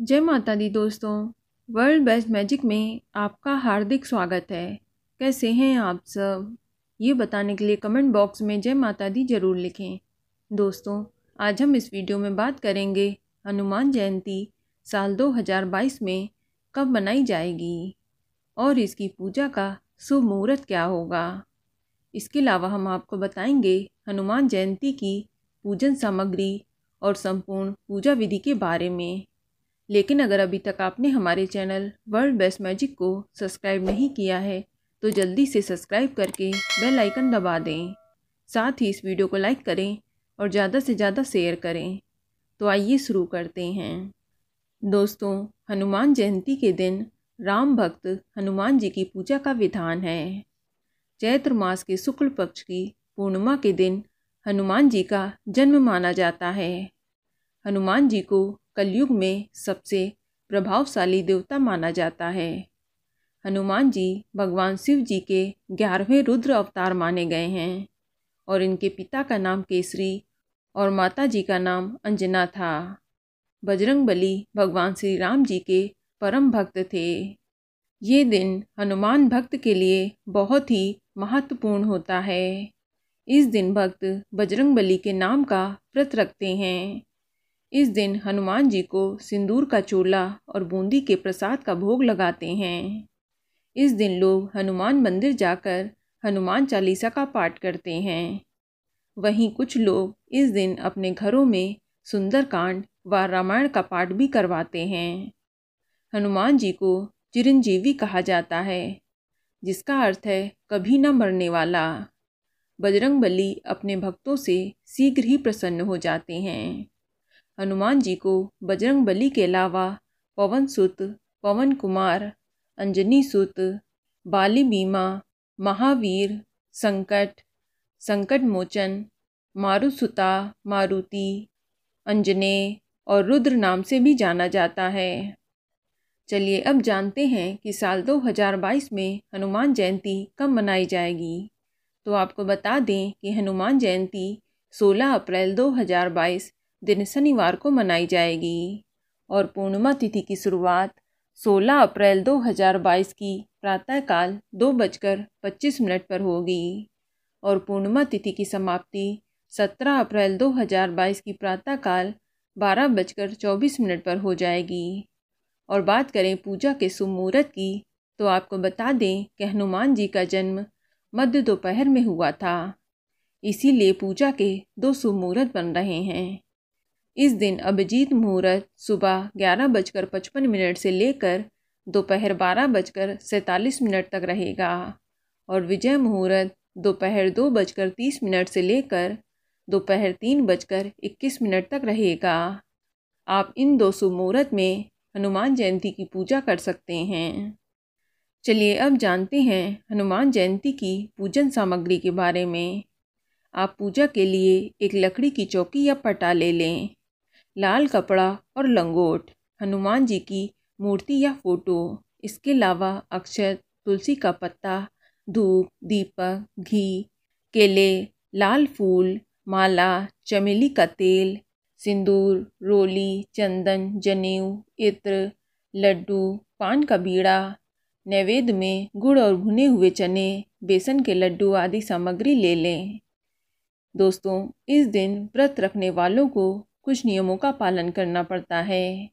जय माता दी दोस्तों। वर्ल्ड बेस्ट मैजिक में आपका हार्दिक स्वागत है। कैसे हैं आप सब? ये बताने के लिए कमेंट बॉक्स में जय माता दी ज़रूर लिखें। दोस्तों, आज हम इस वीडियो में बात करेंगे हनुमान जयंती साल 2022 में कब मनाई जाएगी और इसकी पूजा का शुभ मुहूर्त क्या होगा। इसके अलावा हम आपको बताएँगे हनुमान जयंती की पूजन सामग्री और संपूर्ण पूजा विधि के बारे में। लेकिन अगर अभी तक आपने हमारे चैनल वर्ल्ड बेस्ट मैजिक को सब्सक्राइब नहीं किया है तो जल्दी से सब्सक्राइब करके बेल आइकन दबा दें। साथ ही इस वीडियो को लाइक करें और ज़्यादा से ज़्यादा शेयर करें। तो आइए शुरू करते हैं। दोस्तों, हनुमान जयंती के दिन राम भक्त हनुमान जी की पूजा का विधान है। चैत्र मास के शुक्ल पक्ष की पूर्णिमा के दिन हनुमान जी का जन्म माना जाता है। हनुमान जी को कलयुग में सबसे प्रभावशाली देवता माना जाता है। हनुमान जी भगवान शिव जी के ग्यारहवें रुद्र अवतार माने गए हैं और इनके पिता का नाम केसरी और माता जी का नाम अंजना था। बजरंग बली भगवान श्री राम जी के परम भक्त थे। ये दिन हनुमान भक्त के लिए बहुत ही महत्वपूर्ण होता है। इस दिन भक्त बजरंग बली के नाम का व्रत रखते हैं। इस दिन हनुमान जी को सिंदूर का चोला और बूंदी के प्रसाद का भोग लगाते हैं। इस दिन लोग हनुमान मंदिर जाकर हनुमान चालीसा का पाठ करते हैं। वहीं कुछ लोग इस दिन अपने घरों में सुंदरकांड व रामायण का पाठ भी करवाते हैं। हनुमान जी को चिरंजीवी कहा जाता है, जिसका अर्थ है कभी न मरने वाला। बजरंग बली अपने भक्तों से शीघ्र ही प्रसन्न हो जाते हैं। हनुमान जी को बजरंग बली के अलावा पवन सुत, पवन कुमार, अंजनी सुत, बाली बीमा महावीर, संकट संकट मोचन, मारुसुता, मारुति, अंजने और रुद्र नाम से भी जाना जाता है। चलिए अब जानते हैं कि साल 2022 में हनुमान जयंती कब मनाई जाएगी। तो आपको बता दें कि हनुमान जयंती 16 अप्रैल 2022 दिन शनिवार को मनाई जाएगी और पूर्णिमा तिथि की शुरुआत 16 अप्रैल 2022 की प्रातःकाल दो बजकर पच्चीस मिनट पर होगी और पूर्णिमा तिथि की समाप्ति 17 अप्रैल 2022 की प्रातःकाल बारह बजकर चौबीस मिनट पर हो जाएगी। और बात करें पूजा के शुभ मुहूर्त की तो आपको बता दें कि हनुमान जी का जन्म मध्य दोपहर में हुआ था। इसीलिए पूजा के दो शुभ मुहूर्त बन रहे हैं। इस दिन अभिजीत मुहूर्त सुबह ग्यारह बजकर पचपन मिनट से लेकर दोपहर बारह बजकर सैंतालीस मिनट तक रहेगा और विजय मुहूर्त दोपहर दो बजकर तीस मिनट से लेकर दोपहर तीन बजकर इक्कीस मिनट तक रहेगा। आप इन दो शुभ मुहूर्त में हनुमान जयंती की पूजा कर सकते हैं। चलिए अब जानते हैं हनुमान जयंती की पूजन सामग्री के बारे में। आप पूजा के लिए एक लकड़ी की चौकी या पटा ले लें। लाल कपड़ा और लंगोट, हनुमान जी की मूर्ति या फ़ोटो। इसके अलावा अक्षत तुलसी का पत्ता, धूप, दीपक, घी, केले, लाल फूल, माला, चमेली का तेल, सिंदूर, रोली, चंदन, जनेऊ, इत्र, लड्डू, पान का बीड़ा, नैवेद्य में गुड़ और भुने हुए चने, बेसन के लड्डू आदि सामग्री ले लें। दोस्तों, इस दिन व्रत रखने वालों को कुछ नियमों का पालन करना पड़ता है।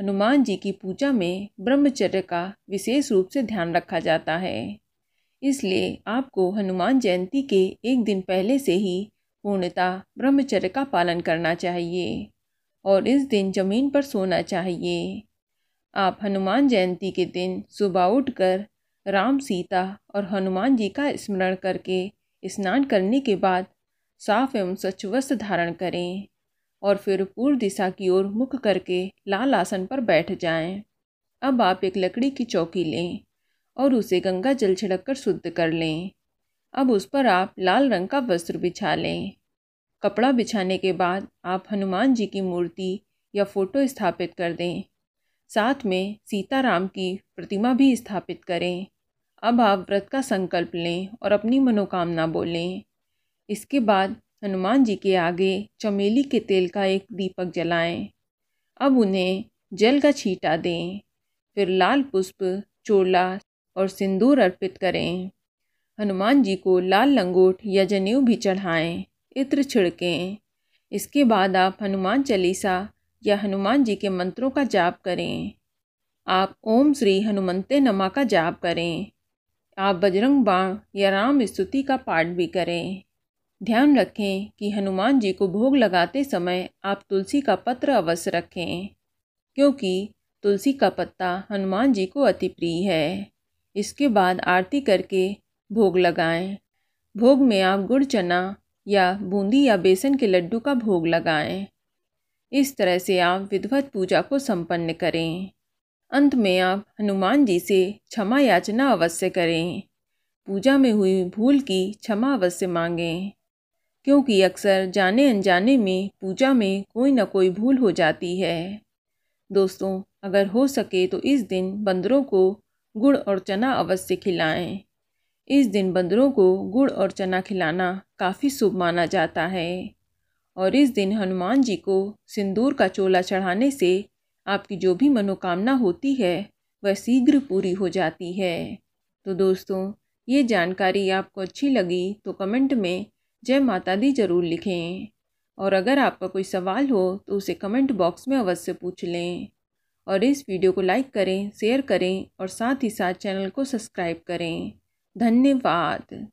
हनुमान जी की पूजा में ब्रह्मचर्य का विशेष रूप से ध्यान रखा जाता है। इसलिए आपको हनुमान जयंती के एक दिन पहले से ही पूर्णतः ब्रह्मचर्य का पालन करना चाहिए और इस दिन ज़मीन पर सोना चाहिए। आप हनुमान जयंती के दिन सुबह उठकर राम सीता और हनुमान जी का स्मरण करके स्नान करने के बाद साफ़ एवं स्वच्छ वस्त्र धारण करें। और फिर पूर्व दिशा की ओर मुख करके लाल आसन पर बैठ जाएँ। अब आप एक लकड़ी की चौकी लें और उसे गंगा जल छिड़क कर शुद्ध कर लें। अब उस पर आप लाल रंग का वस्त्र बिछा लें। कपड़ा बिछाने के बाद आप हनुमान जी की मूर्ति या फ़ोटो स्थापित कर दें। साथ में सीताराम की प्रतिमा भी स्थापित करें। अब आप व्रत का संकल्प लें और अपनी मनोकामना बोलें। इसके बाद हनुमान जी के आगे चमेली के तेल का एक दीपक जलाएँ। अब उन्हें जल का छीटा दें। फिर लाल पुष्प, चोला और सिंदूर अर्पित करें। हनुमान जी को लाल लंगोट या जनेऊ भी चढ़ाएँ, इत्र छिड़कें। इसके बाद आप हनुमान चालीसा या हनुमान जी के मंत्रों का जाप करें। आप ओम श्री हनुमंते नमा का जाप करें। आप बजरंग बाण या राम स्तुति का पाठ भी करें। ध्यान रखें कि हनुमान जी को भोग लगाते समय आप तुलसी का पत्र अवश्य रखें, क्योंकि तुलसी का पत्ता हनुमान जी को अति प्रिय है। इसके बाद आरती करके भोग लगाएँ। भोग में आप गुड़ चना या बूंदी या बेसन के लड्डू का भोग लगाएँ। इस तरह से आप विधवत पूजा को संपन्न करें। अंत में आप हनुमान जी से क्षमा याचना अवश्य करें। पूजा में हुई भूल की क्षमा अवश्य मांगें। क्योंकि अक्सर जाने अनजाने में, पूजा में कोई ना कोई भूल हो जाती है। दोस्तों, अगर हो सके तो इस दिन बंदरों को गुड़ और चना अवश्य खिलाएँ। इस दिन बंदरों को गुड़ और चना खिलाना काफ़ी शुभ माना जाता है। और इस दिन हनुमान जी को सिंदूर का चोला चढ़ाने से आपकी जो भी मनोकामना होती है, वह शीघ्र पूरी हो जाती है। तो दोस्तों, ये जानकारी आपको अच्छी लगी तो कमेंट में जय माता दी ज़रूर लिखें। और अगर आपका कोई सवाल हो तो उसे कमेंट बॉक्स में अवश्य पूछ लें। और इस वीडियो को लाइक करें, शेयर करें और साथ ही साथ चैनल को सब्सक्राइब करें। धन्यवाद।